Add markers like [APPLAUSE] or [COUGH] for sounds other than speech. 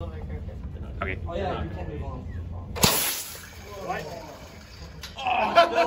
Okay. Oh yeah, you can't move on. [LAUGHS] Oh.